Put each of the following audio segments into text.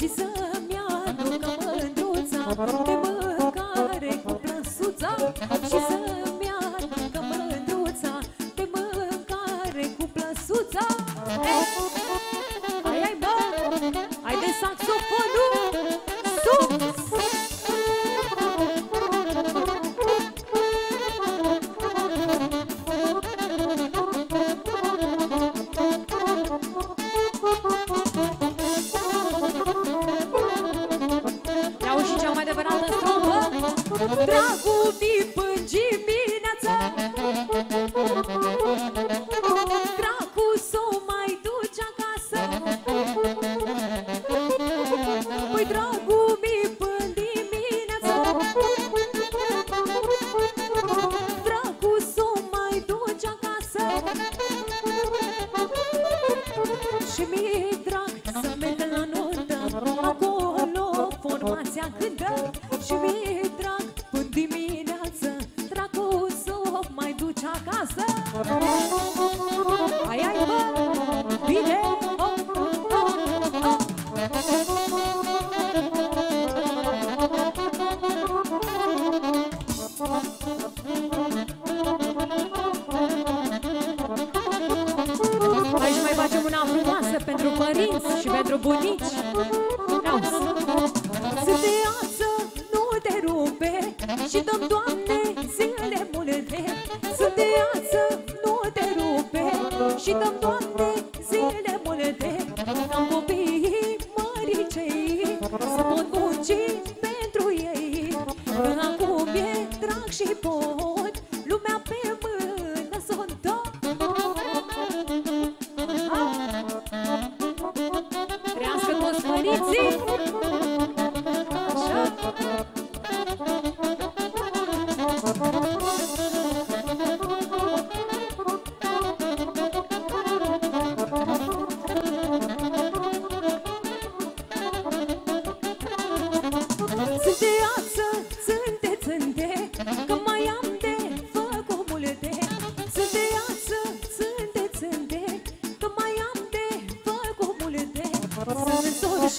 Și să-mi aducă mândruța. cumpărat în strobă Dragul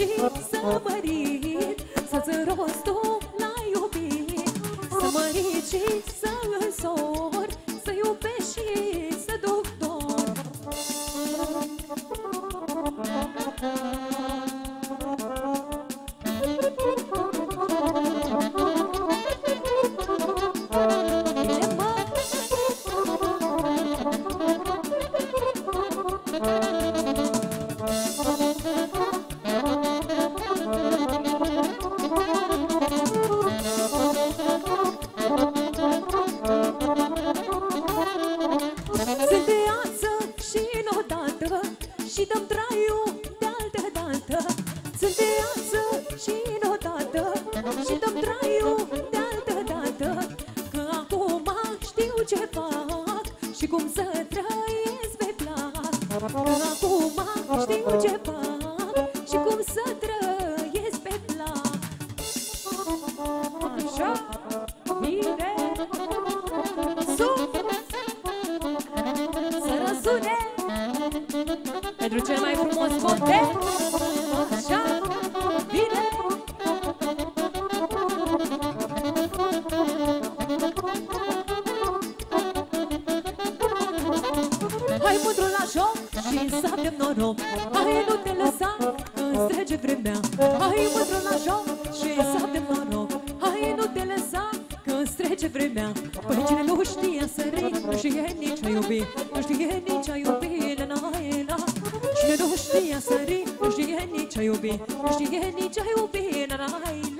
fericit să mărit Să-ți rostul la iubit Să mărit și să Acum știu ce trece vremea. Hai mândru la joc și să te mă Hai nu te lăsa când trece vremea. Păi cine nu știe să rii Nu știe nici a iubi Nu știe nici a iubi la la la Cine nu știe să rii Nu știe nici a iubi Nu știe nici a iubi la la la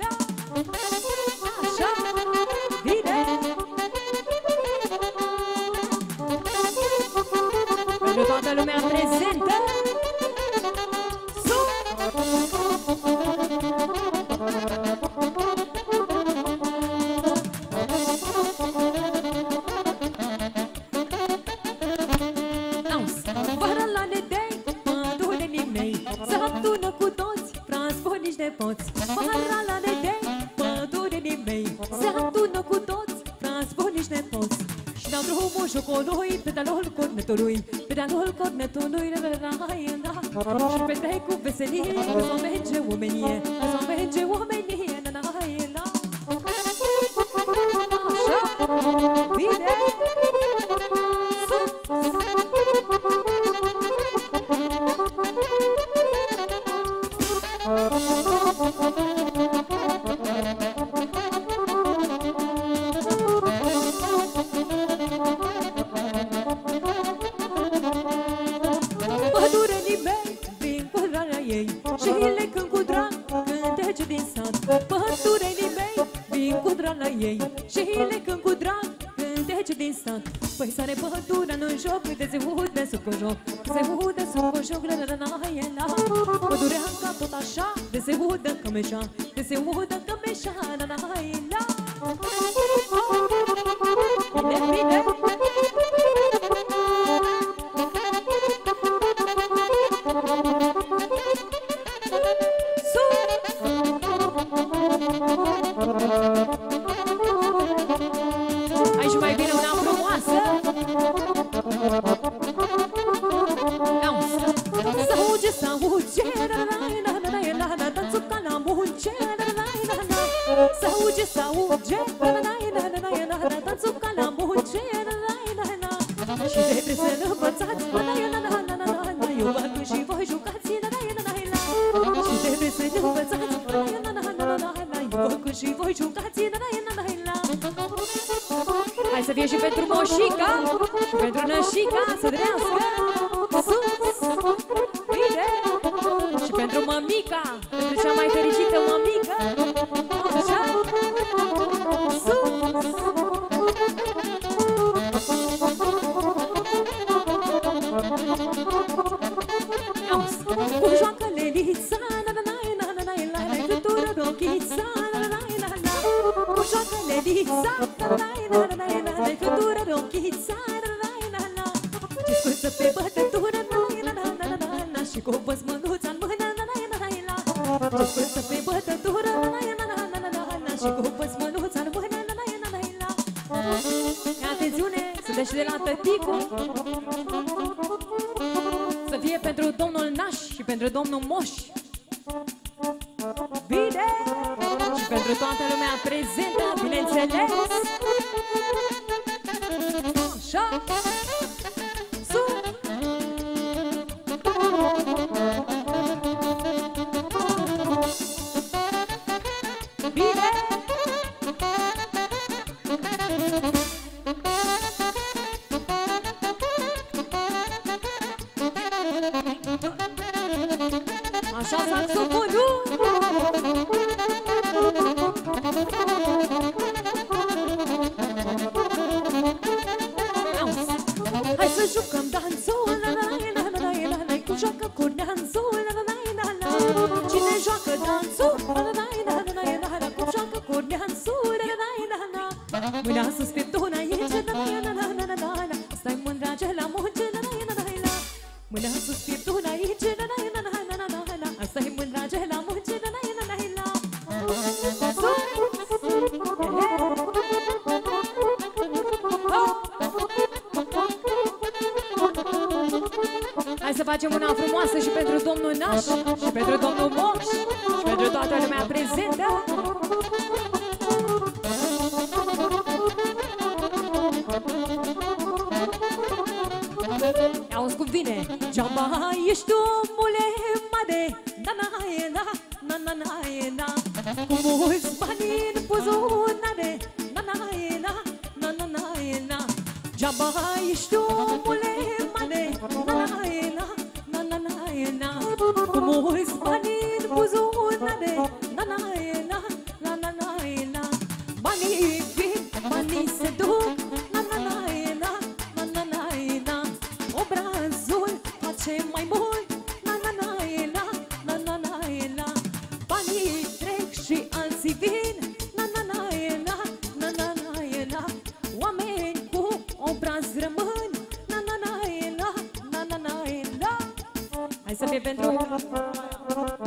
pedalul cornetului Pedalul cornetului reverai în da Și petrec cu veselie Să merge omenie Să merge omenie la Mă durea în cap tot așa De se udă că meșa De se udă că meșa Na na hai la. Bine, bine Sauge, sauge, na-na-na-na-na-na Danțul ca la munce, na-na-na-na Și trebuie să-l învățați, na-na-na-na-na-na Iubatul și voi jucați, na-na-na-na-na Și trebuie să-l învățați, na-na-na-na-na-na Iubatul și voi jucați, na-na-na-na-na Hai să fie și pentru moșica Și pentru nășica să drească Sus, bine Și pentru mămica Pentru cea mai fericită mămică melodie pentru domnul Naș și pentru domnul Moș. Bine! Și pentru toată lumea prezentă, bineînțeles! Așa! facem una frumoasă și pentru domnul Naș, și pentru domnul Moș, și pentru toată lumea prezentă. Auzi cum vine? Geamba ești omule mare Na na e na, na na na e na. Cu mult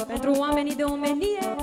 Pentru oamenii de omenie.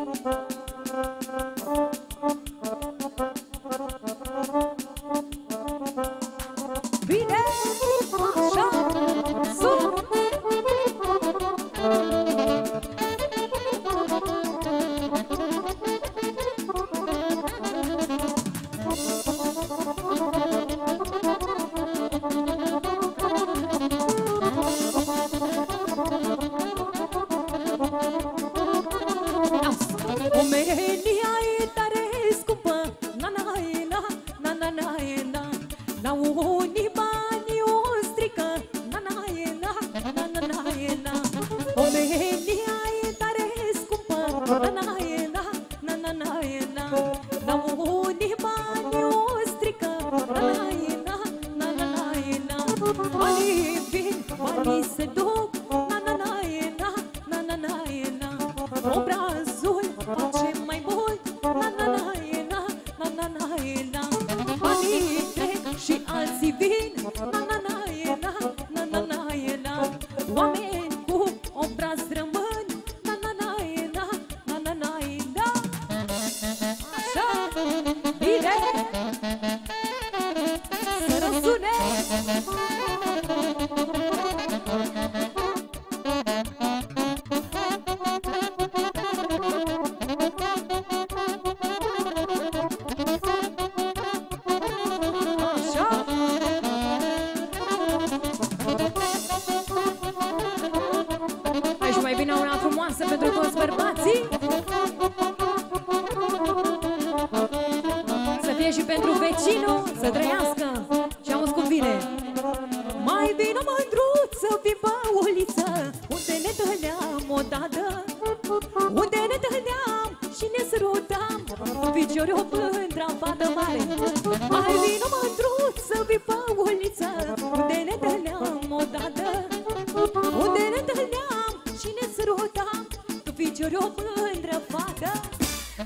divino, na, na,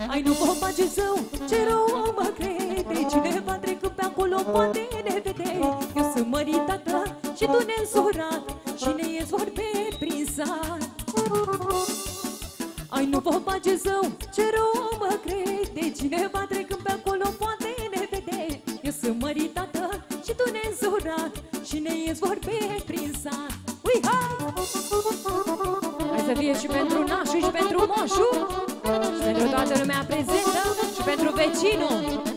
Ai nu compage zău, ce rău mă crede. Cineva trecând pe acolo poate ne vede. Eu sunt măritată și tu ne neînsurat Și ne ies vorbe prin sat. Ai nu compage zău, ce rău mă crede. Cineva trecând pe acolo poate ne vede. Eu sunt măritată și tu ne neînsurat Și ne ies vorbe prin sat. Ui, hai! Hai să fie și pentru nașul și pentru moșul. Și pentru toată lumea prezentă și pentru vecinul.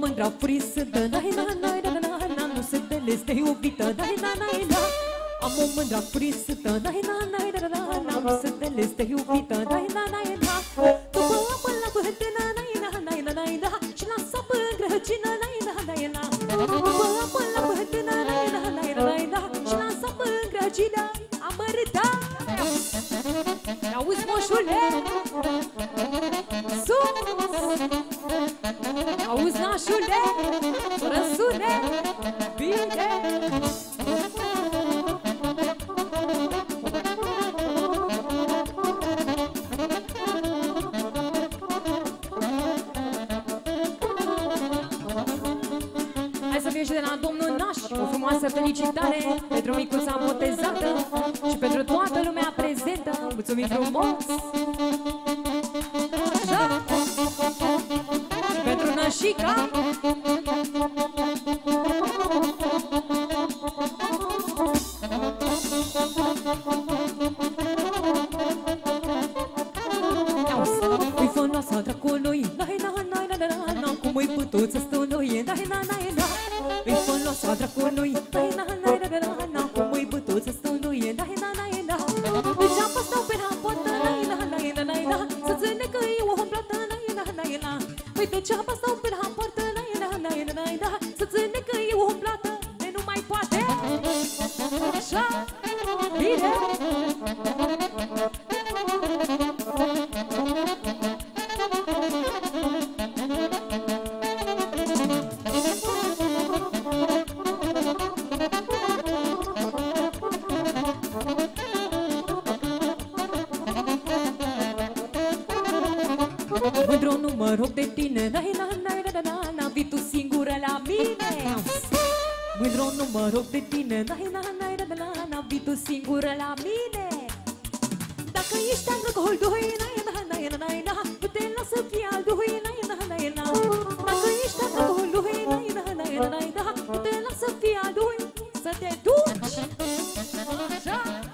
mândra prinsă Dă na na na na na na Nu se deleste iubită Dă na na na Am o mândra prinsă Dă na na na na na na Nu se deleste iubită Dă na na na După apă la vânt Na na na na na na na Și la sapă în Na na na na După apă la vânt Na na na na na na Și la sapă în grăcină Amărâta Auzi moșul Așa. Și pentru Nașica pe la poartă Nai, na, nai, na, nai, na Să ține că e o plată De nu mai poate. Așa Bine rog pe tine Dai na na na na na Vii tu singură la mine Dacă ești alcohol Duhoi na na na na na na Nu te lasă pia Duhoi na na na na Dacă ești alcohol Duhoi na na na na na Nu te lasă pia Duhoi Să te duci Așa